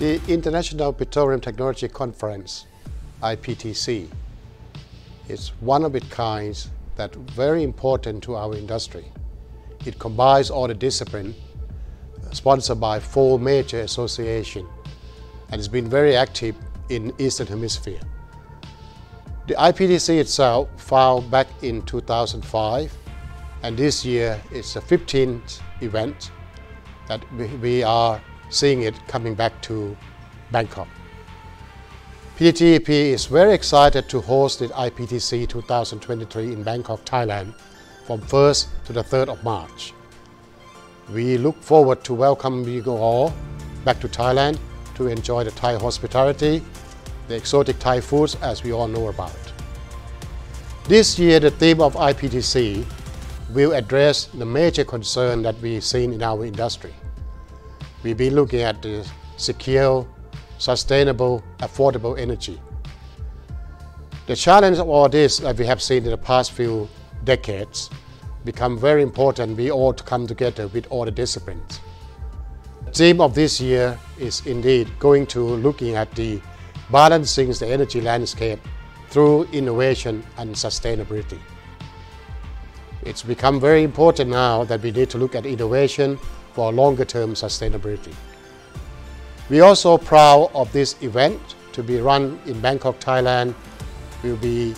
The International Petroleum Technology Conference, IPTC, is one of its kinds that very important to our industry. It combines all the discipline uh, sponsored by four major associations and it's been very active in Eastern Hemisphere. The IPTC itself found back in 2005 and this year it's the 15th event that we are seeing it coming back to Bangkok. PTTEP is very excited to host the IPTC 2023 in Bangkok, Thailand from 1st to the 3rd of March. We look forward to welcoming you all back to Thailand to enjoy the Thai hospitality, the exotic Thai foods as we all know about. This year the theme of IPTC will address the major concern that we've seen in our industry. We've been looking at the secure, sustainable, affordable energy. The challenge of all this that we have seen in the past few decades become very important. We all to come together with all the disciplines. The theme of this year is indeed going to looking at the balancing the energy landscape through innovation and sustainability. It's become very important now that we need to look at innovation for longer term sustainability. We are also proud of this event to be run in Bangkok, Thailand. will be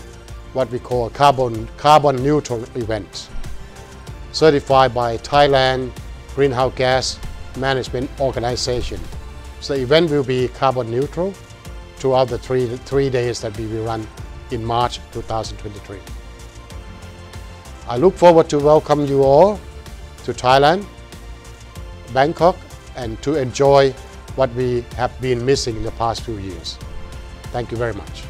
what we call a carbon, carbon neutral event, certified by Thailand Greenhouse Gas Management Organization. So the event will be carbon neutral throughout the three, three days that we will run in March 2023. I look forward to welcome you all to Thailand, Bangkok, and to enjoy what we have been missing in the past few years. Thank you very much.